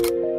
you